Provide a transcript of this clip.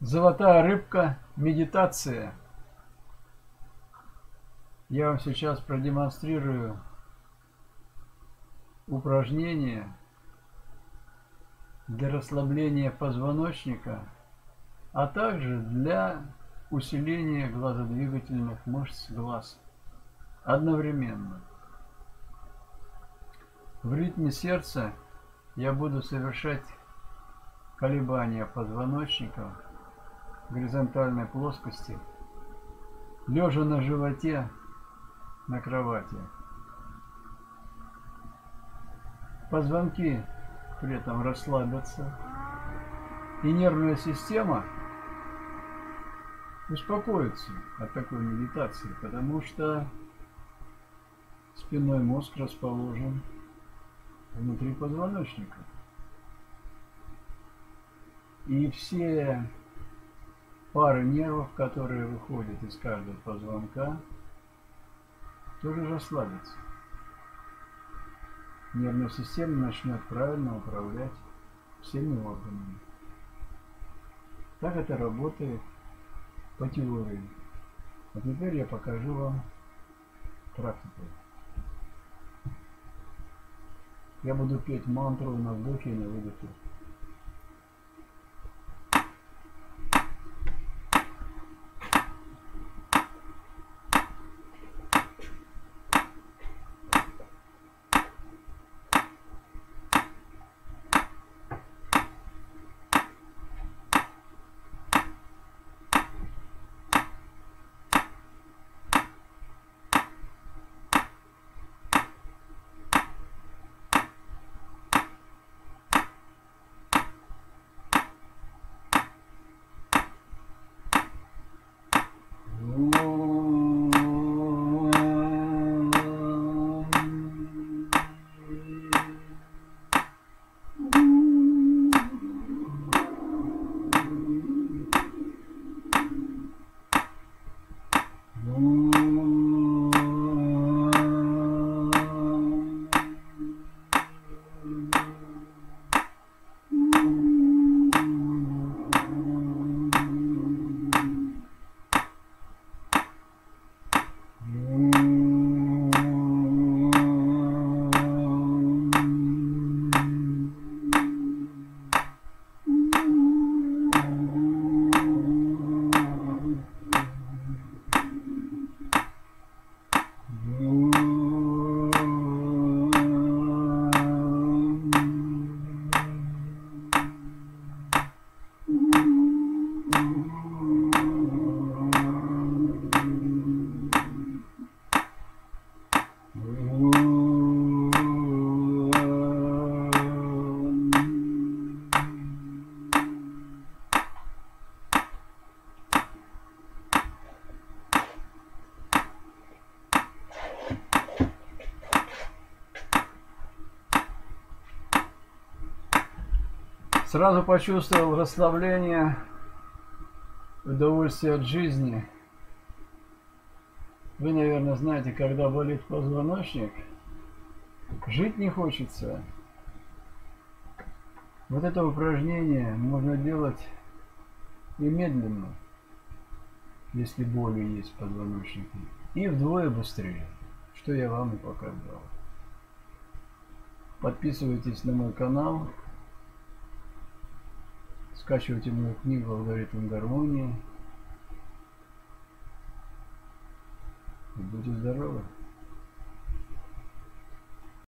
Золотая рыбка. Медитация. Я вам сейчас продемонстрирую упражнение для расслабления позвоночника, а также для усиления глазодвигательных мышц глаз одновременно. В ритме сердца я буду совершать колебания позвоночника горизонтальной плоскости, лежа на животе на кровати. Позвонки при этом расслабятся, и нервная система успокоится от такой медитации, потому что спинной мозг расположен внутри позвоночника. И все пары нервов, которые выходят из каждого позвонка, тоже расслабятся. Нервная система начнет правильно управлять всеми органами. Так это работает по теории. А теперь я покажу вам практику. Я буду петь мантру на вдохе и на выдохе. No. Сразу почувствовал расслабление, удовольствие от жизни. Вы, наверное, знаете, когда болит позвоночник, жить не хочется. Вот это упражнение можно делать и медленно, если боли есть в позвоночнике, и вдвое быстрее, что я вам и показал. Подписывайтесь на мой канал. Скачивайте мою книгу «Алгоритм гармонии». Будьте здоровы!